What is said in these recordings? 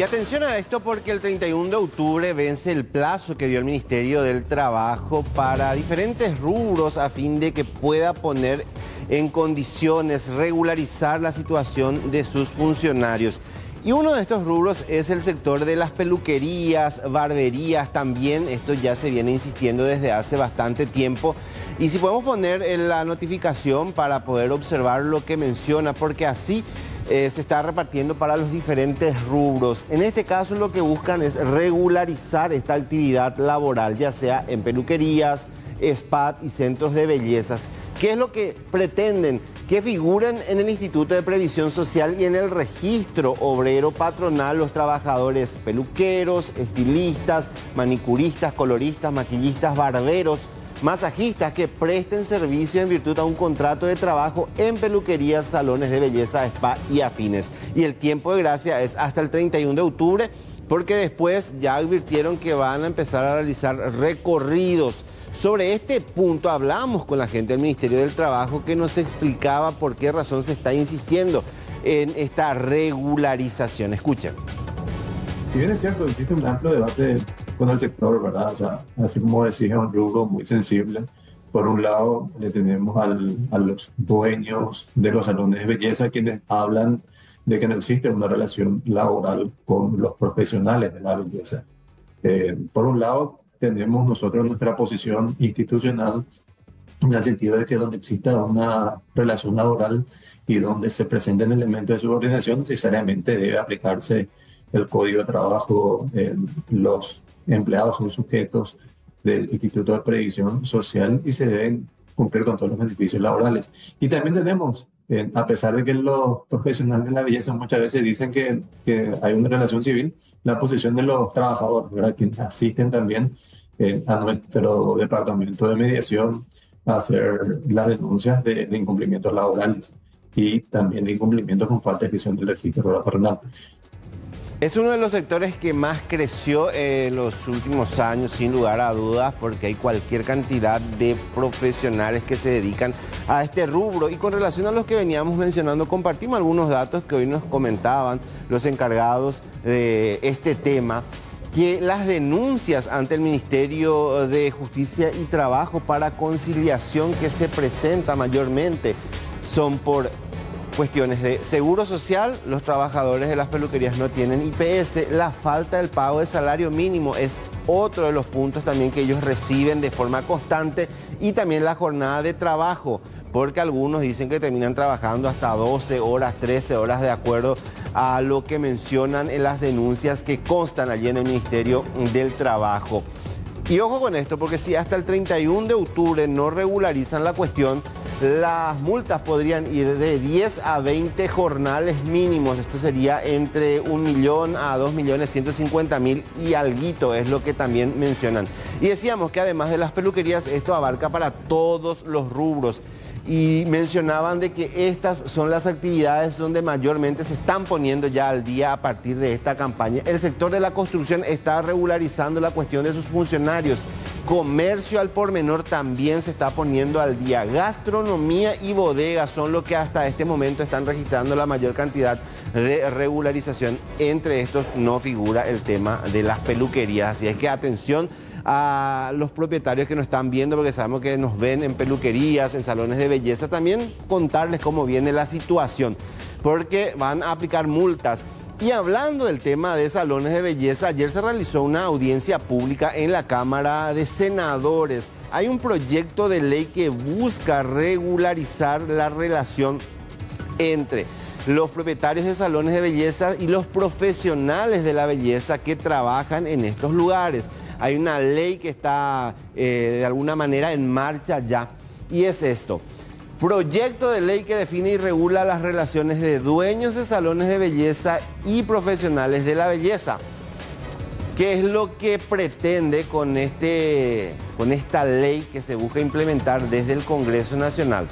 Y atención a esto porque el 31 de octubre vence el plazo que dio el Ministerio del Trabajo para diferentes rubros a fin de que pueda poner en condiciones regularizar la situación de sus funcionarios. Y uno de estos rubros es el sector de las peluquerías, barberías también. Esto ya se viene insistiendo desde hace bastante tiempo. Y si podemos poner la notificación para poder observar lo que menciona, porque así eh, se está repartiendo para los diferentes rubros. En este caso lo que buscan es regularizar esta actividad laboral, ya sea en peluquerías, spa y centros de bellezas. ¿Qué es lo que pretenden? Que figuren en el Instituto de Previsión Social y en el registro obrero patronal los trabajadores peluqueros, estilistas, manicuristas, coloristas, maquillistas, barberos, masajistas que presten servicio en virtud a un contrato de trabajo en peluquerías, salones de belleza, spa y afines. Y el tiempo de gracia es hasta el 31 de octubre porque después ya advirtieron que van a empezar a realizar recorridos. Sobre este punto hablamos con la gente del Ministerio del Trabajo que nos explicaba por qué razón se está insistiendo en esta regularización. Escuchen. Si bien es cierto, existe un amplio debate con el sector, ¿verdad? O sea, así como decía, es un rubro muy sensible. Por un lado, le tenemos al, a los dueños de los salones de belleza quienes hablan de que no existe una relación laboral con los profesionales de la belleza. Eh, por un lado, tenemos nosotros nuestra posición institucional en el sentido de que donde exista una relación laboral y donde se presenten elementos de subordinación, necesariamente debe aplicarse el código de trabajo, en los empleados son sujetos del Instituto de Previsión Social y se deben cumplir con todos los beneficios laborales. Y también tenemos, eh, a pesar de que los profesionales de la belleza muchas veces dicen que, hay una relación civil, la posición de los trabajadores, ¿verdad? quienes asisten también eh, a nuestro departamento de mediación a hacer las denuncias de, de incumplimientos laborales y también de incumplimientos con falta de gestión del registro patronal. Es uno de los sectores que más creció en los últimos años, sin lugar a dudas, porque hay cualquier cantidad de profesionales que se dedican a este rubro. Y con relación a los que veníamos mencionando, compartimos algunos datos que hoy nos comentaban los encargados de este tema que las denuncias ante el Ministerio de Justicia y Trabajo para conciliación que se presenta mayormente son por cuestiones de seguro social, los trabajadores de las peluquerías no tienen IPS, la falta del pago de salario mínimo es otro de los puntos también que ellos reciben de forma constante y también la jornada de trabajo, porque algunos dicen que terminan trabajando hasta 12 horas, 13 horas de acuerdo a lo que mencionan en las denuncias que constan allí en el Ministerio del Trabajo. Y ojo con esto, porque si hasta el 31 de octubre no regularizan la cuestión, las multas podrían ir de 10 a 20 jornales mínimos. Esto sería entre 1 millón a 2 millones 150 mil y alguito es lo que también mencionan. Y decíamos que además de las peluquerías, esto abarca para todos los rubros y mencionaban de que estas son las actividades donde mayormente se están poniendo ya al día a partir de esta campaña. El sector de la construcción está regularizando la cuestión de sus funcionarios. Comercio al por menor también se está poniendo al día. Gastronomía y bodegas son lo que hasta este momento están registrando la mayor cantidad de regularización. Entre estos no figura el tema de las peluquerías. Así es que atención a los propietarios que nos están viendo, porque sabemos que nos ven en peluquerías, en salones de belleza, también contarles cómo viene la situación, porque van a aplicar multas. Y hablando del tema de salones de belleza, ayer se realizó una audiencia pública en la Cámara de Senadores. Hay un proyecto de ley que busca regularizar la relación entre los propietarios de salones de belleza y los profesionales de la belleza que trabajan en estos lugares. Hay una ley que está eh, de alguna manera en marcha ya y es esto. Proyecto de ley que define y regula las relaciones de dueños de salones de belleza y profesionales de la belleza. ¿Qué es lo que pretende con, este, con esta ley que se busca implementar desde el Congreso Nacional?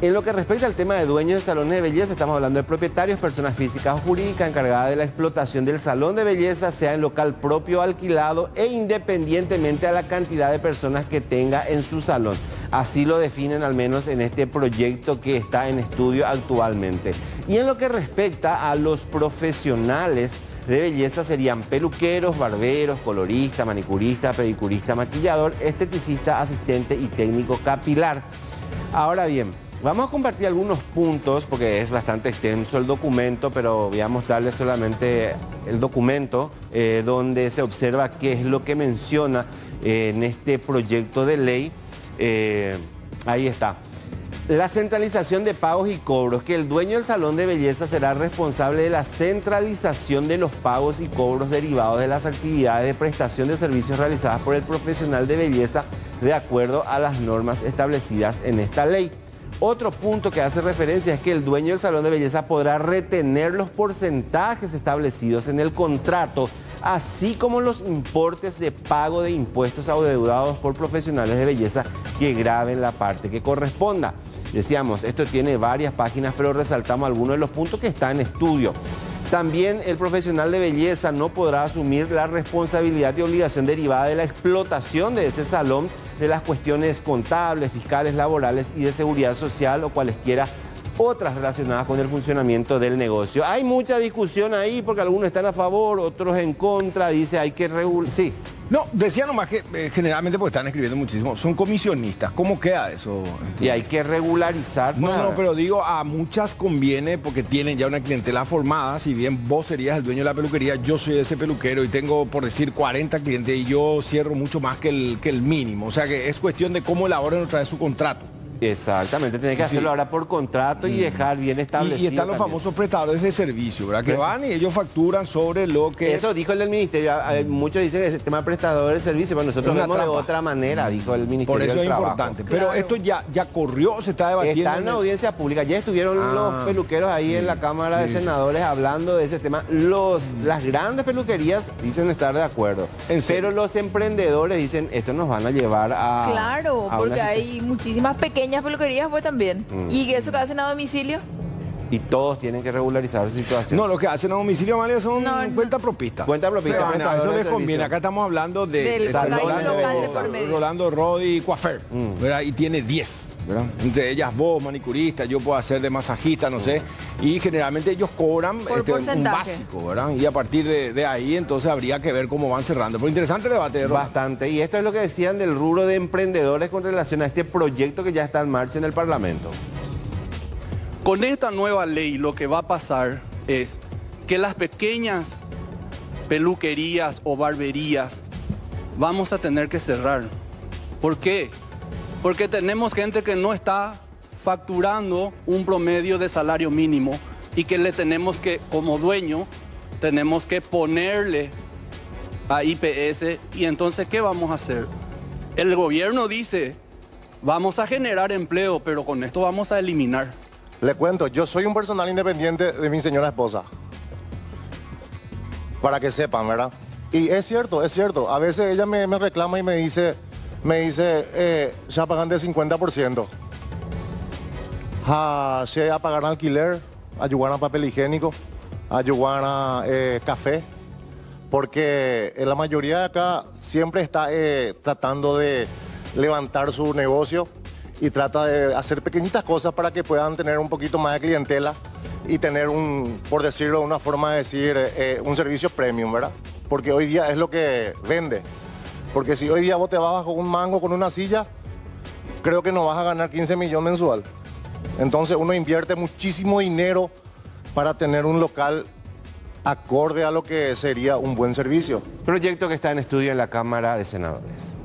En lo que respecta al tema de dueños de salones de belleza, estamos hablando de propietarios, personas físicas o jurídicas encargadas de la explotación del salón de belleza, sea en local propio alquilado e independientemente a la cantidad de personas que tenga en su salón. Así lo definen al menos en este proyecto que está en estudio actualmente. Y en lo que respecta a los profesionales de belleza serían peluqueros, barberos, coloristas, manicurista, pedicurista, maquillador, esteticista, asistente y técnico capilar. Ahora bien, vamos a compartir algunos puntos porque es bastante extenso el documento, pero voy a mostrarles solamente el documento eh, donde se observa qué es lo que menciona eh, en este proyecto de ley. Eh, ahí está. La centralización de pagos y cobros, que el dueño del salón de belleza será responsable de la centralización de los pagos y cobros derivados de las actividades de prestación de servicios realizadas por el profesional de belleza de acuerdo a las normas establecidas en esta ley. Otro punto que hace referencia es que el dueño del salón de belleza podrá retener los porcentajes establecidos en el contrato, así como los importes de pago de impuestos adeudados por profesionales de belleza que graben la parte que corresponda. Decíamos, esto tiene varias páginas, pero resaltamos algunos de los puntos que están en estudio. También el profesional de belleza no podrá asumir la responsabilidad y obligación derivada de la explotación de ese salón, de las cuestiones contables, fiscales, laborales y de seguridad social o cualesquiera otras relacionadas con el funcionamiento del negocio. Hay mucha discusión ahí porque algunos están a favor, otros en contra, dice hay que regular. Sí. No, decía nomás que eh, generalmente porque están escribiendo muchísimo, son comisionistas. ¿Cómo queda eso? Y hay que regularizar. No, no, pero digo, a muchas conviene porque tienen ya una clientela formada. Si bien vos serías el dueño de la peluquería, yo soy ese peluquero y tengo, por decir, 40 clientes y yo cierro mucho más que el, que el mínimo. O sea que es cuestión de cómo elaboren otra vez su contrato. Exactamente, tiene que hacerlo ahora por contrato y mm. dejar bien establecido. Y, están los famosos prestadores de servicio, ¿verdad? Que van y ellos facturan sobre lo que. Eso dijo el del ministerio. Muchos dicen que el tema de prestadores de servicio, pero nosotros lo vemos de otra manera, dijo el ministerio. Por eso es importante. Pero esto ya, ya corrió, se está debatiendo. Está en audiencia pública. Ya estuvieron ah, los peluqueros ahí en la Cámara de Senadores hablando de ese tema. Los, las grandes peluquerías dicen estar de acuerdo. Pero los emprendedores dicen, esto nos van a llevar a. Claro, porque hay muchísimas pequeñas peluquerías pues también. Mm. ¿Y eso que hacen a domicilio? Y todos tienen que regularizar su situación. No, lo que hacen a domicilio, Amalia, son cuentas propistas. Cuenta propista. eso les conviene. Acá estamos hablando de, Del Rolando, Rodi Coafer, mm. y tiene 10. Entre ellas vos, manicurista, yo puedo hacer de masajista, no sé. Y generalmente ellos cobran este, un básico, ¿verdad? Y a partir de, ahí entonces habría que ver cómo van cerrando. Pero interesante debate. Bastante. Y esto es lo que decían del rubro de emprendedores con relación a este proyecto que ya está en marcha en el Parlamento. Con esta nueva ley lo que va a pasar es que las pequeñas peluquerías o barberías vamos a tener que cerrar. ¿Por qué? Porque tenemos gente que no está facturando un promedio de salario mínimo y que le tenemos que, como dueño, tenemos que ponerle a IPS y entonces, ¿qué vamos a hacer? El gobierno dice, vamos a generar empleo, pero con esto vamos a eliminar. Le cuento, yo soy un personal independiente de mi señora esposa. Para que sepan, ¿verdad? Y es cierto, es cierto. A veces ella me, me reclama y me dice, me dice, eh, ya pagan del 50%. Ja, se a pagar alquiler, ayudar a papel higiénico, ayudar a eh, café, porque la mayoría de acá siempre está eh, tratando de levantar su negocio y trata de hacer pequeñitas cosas para que puedan tener un poquito más de clientela y tener un, por decirlo de una forma de decir, eh, un servicio premium, ¿verdad? Porque hoy día es lo que vende. Porque si hoy día vos te vas con un mango, con una silla, creo que no vas a ganar 15 millones mensual. Entonces uno invierte muchísimo dinero para tener un local acorde a lo que sería un buen servicio. Proyecto que está en estudio en la Cámara de Senadores.